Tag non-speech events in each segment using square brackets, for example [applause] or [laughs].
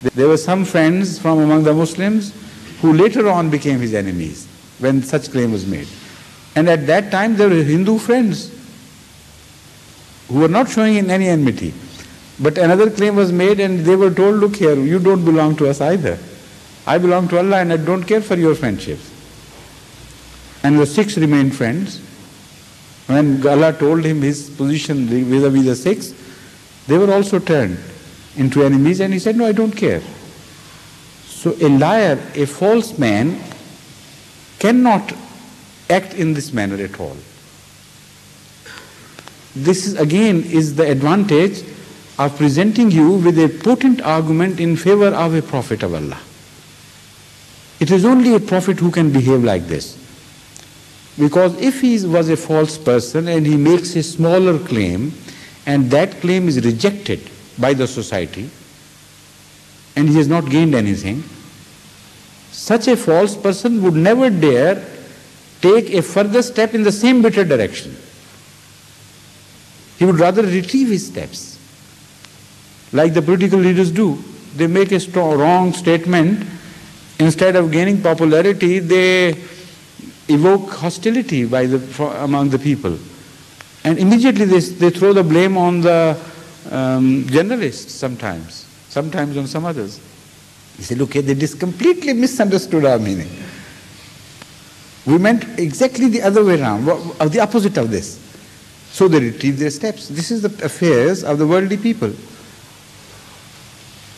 There were some friends from among the Muslims who later on became his enemies when such claim was made. And at that time there were Hindu friends who were not showing in any enmity. But another claim was made and they were told, look here, you don't belong to us either. I belong to Allah and I don't care for your friendships. And the Sikhs remained friends. When Allah told him his position vis-a-vis the Sikhs, they were also turned into enemies and he said, no, I don't care. So a liar, a false man cannot act in this manner at all. This is again is the advantage of presenting you with a potent argument in favor of a prophet of Allah. It is only a prophet who can behave like this. Because if he was a false person and he makes a smaller claim and that claim is rejected by the society and he has not gained anything, such a false person would never dare take a further step in the same bitter direction. He would rather retrieve his steps. Like the political leaders do. They make a strong, wrong statement. Instead of gaining popularity, they evoke hostility by the, among the people. And immediately they, they throw the blame on the um, journalists sometimes, sometimes on some others. He said, look, they just completely misunderstood our meaning. We meant exactly the other way around, the opposite of this. So they retrieve their steps. This is the affairs of the worldly people.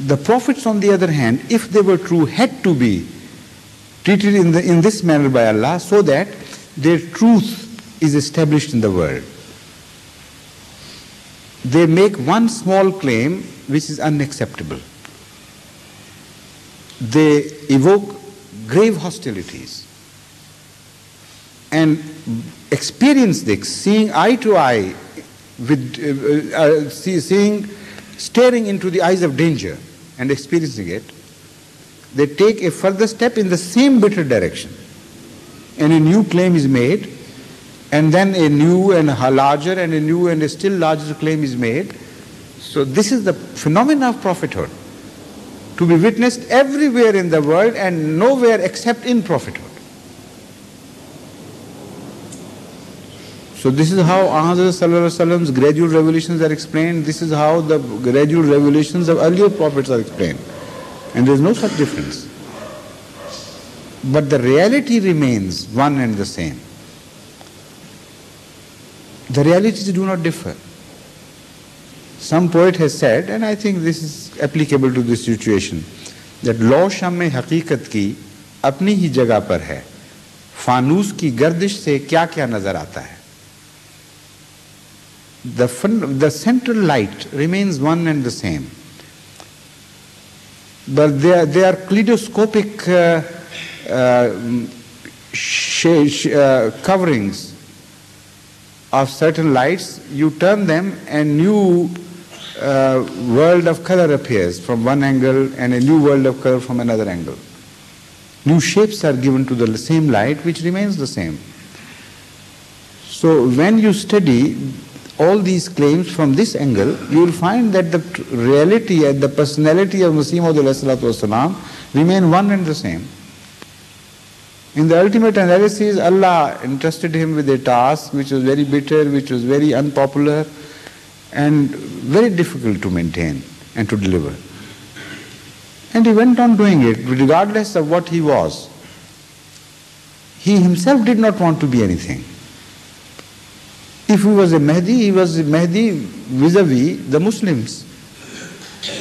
The prophets, on the other hand, if they were true, had to be treated in, the, in this manner by Allah so that their truth is established in the world. They make one small claim which is unacceptable. They evoke grave hostilities and experience this, seeing eye to eye, with uh, uh, see, seeing, staring into the eyes of danger and experiencing it, they take a further step in the same bitter direction. And a new claim is made, and then a new and a larger and a new and a still larger claim is made. So this is the phenomenon of prophethood to be witnessed everywhere in the world and nowhere except in prophethood. So this is how Ahmad gradual revelations are explained. This is how the gradual revelations of earlier prophets are explained. And there is no such difference. But the reality remains one and the same. The realities do not differ. Some poet has said, and I think this is applicable to this situation, that लो शम हकीकत की अपनी ही जगह पर है फानूस की गर्दिश से क्या क्या नज़र आता है the, fun, the central light remains one and the same. But they are, they are kaleidoscopic uh, uh, sh- sh- uh, coverings of certain lights. You turn them and new uh, world of color appears from one angle and a new world of color from another angle. New shapes are given to the same light which remains the same. So when you study all these claims from this angle, you will find that the reality and the personality of Masih Maud remain one and the same. In the ultimate analysis, Allah entrusted him with a task which was very bitter, which was very unpopular, and very difficult to maintain and to deliver. And he went on doing it regardless of what he was. He himself did not want to be anything. If he was a Mahdi, he was a Mahdi vis-a-vis the Muslims.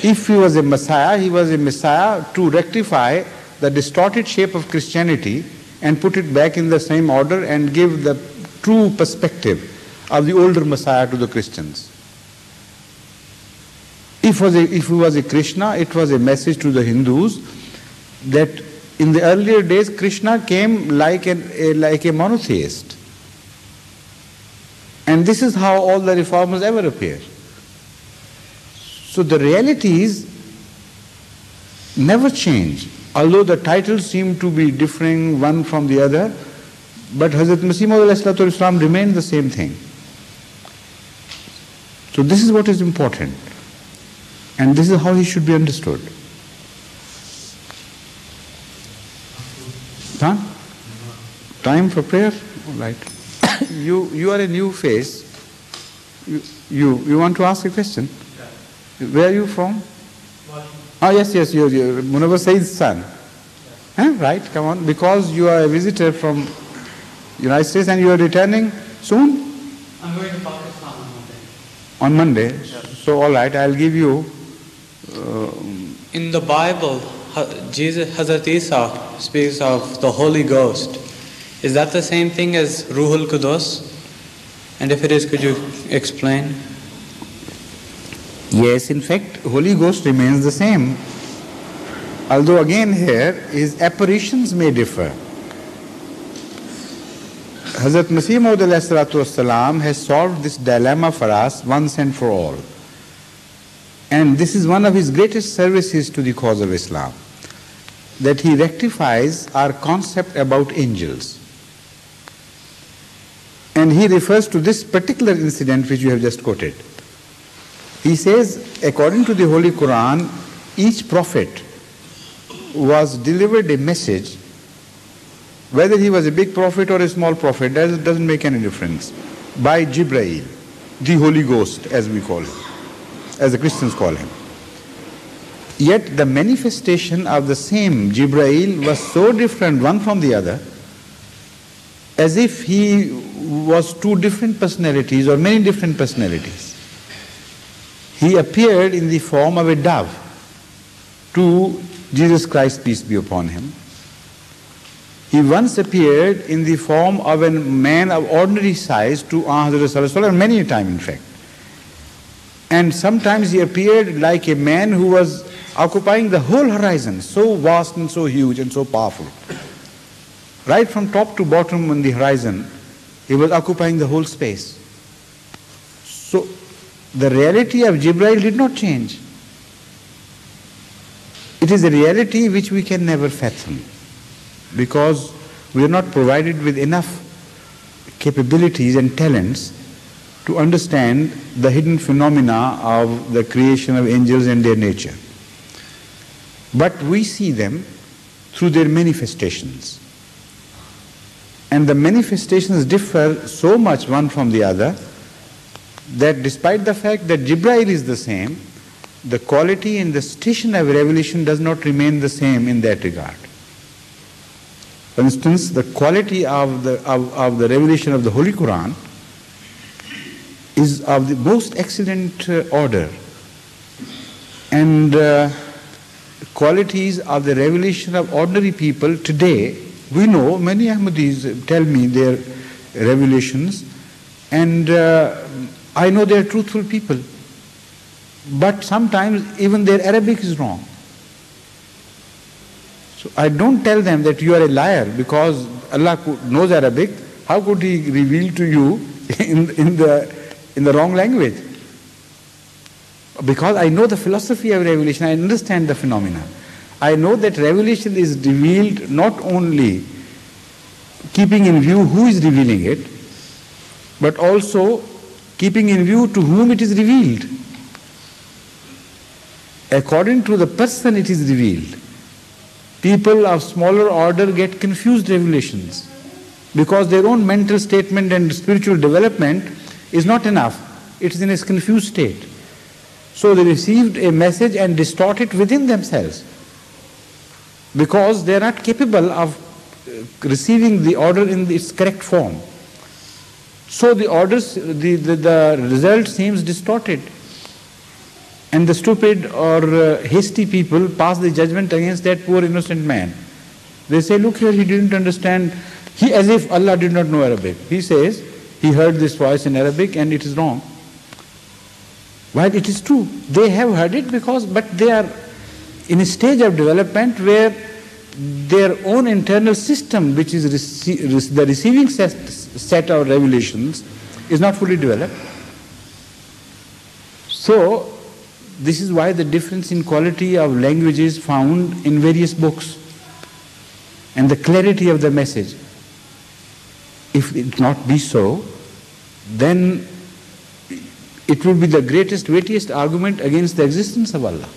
If he was a Messiah, he was a Messiah to rectify the distorted shape of Christianity and put it back in the same order and give the true perspective of the older Messiah to the Christians. If, was a, if he was a Krishna, it was a message to the Hindus that in the earlier days Krishna came like, an, a, like a monotheist. And this is how all the reformers ever appear. So the realities never change, although the titles seem to be differing one from the other, but Hazrat Masih Islam remained the same thing. So this is what is important. And this is how he should be understood. Huh? Time for prayer? All right. [coughs] you, you are a new face. You, you, you want to ask a question? Where are you from? Oh, yes, yes, you're, you're Munawar Said's son. Huh? Right, come on. Because you are a visitor from United States and you are returning soon? I'm going to Pakistan on Monday. On Monday. So, all right, I'll give you. Uh, In the Bible, Ha- Jesus, Hazrat Isa speaks of the Holy Ghost. Is that the same thing as Ruhul Qudus? And if it is, could you explain? Yes, in fact, Holy Ghost remains the same. Although, again, here, his apparitions may differ. Hazrat Masih Maud has solved this dilemma for us once and for all. And this is one of his greatest services to the cause of Islam, that he rectifies our concept about angels. And he refers to this particular incident which you have just quoted. He says, according to the Holy Quran, each prophet was delivered a message, whether he was a big prophet or a small prophet, that doesn't make any difference, by Jibrail, the Holy Ghost, as we call him, as the Christians call him. Yet the manifestation of the same Jibrail was so different one from the other, as if he was two different personalities or many different personalities. He appeared in the form of a dove to Jesus Christ, peace be upon him. He once appeared in the form of a man of ordinary size to Hazrat many a time in fact. And sometimes he appeared like a man who was occupying the whole horizon, so vast and so huge and so powerful. Right from top to bottom on the horizon, he was occupying the whole space. So the reality of Jibreel did not change. It is a reality which we can never fathom because we are not provided with enough capabilities and talents to understand the hidden phenomena of the creation of angels and their nature. But we see them through their manifestations. And the manifestations differ so much one from the other that despite the fact that Jibrail is the same, the quality and the station of revelation does not remain the same in that regard. For instance, the quality of the, of, of the revelation of the Holy Quran is of the most excellent uh, order. And uh, qualities of the revelation of ordinary people today, we know many Ahmadis tell me their revelations, and uh, I know they are truthful people. But sometimes even their Arabic is wrong. So I don't tell them that you are a liar because Allah knows Arabic. How could He reveal to you [laughs] in, in, the, in the wrong language? Because I know the philosophy of revelation, I understand the phenomena. I know that revelation is revealed not only keeping in view who is revealing it, but also keeping in view to whom it is revealed. According to the person it is revealed. People of smaller order get confused revelations because their own mental statement and spiritual development is not enough. It is in a confused state. So they received a message and distort it within themselves because they are not capable of uh, receiving the order in its correct form. So the orders, the, the, the result seems distorted. And the stupid or uh, hasty people pass the judgment against that poor innocent man. They say, look here, he didn't understand. He, as if Allah did not know Arabic. He says, he heard this voice in Arabic and it is wrong. While it is true, they have heard it because, but they are in a stage of development where their own internal system, which is rece- the receiving set, set of revelations, is not fully developed. So, this is why the difference in quality of language is found in various books and the clarity of the message. If it not be so, then it would be the greatest, weightiest argument against the existence of Allah.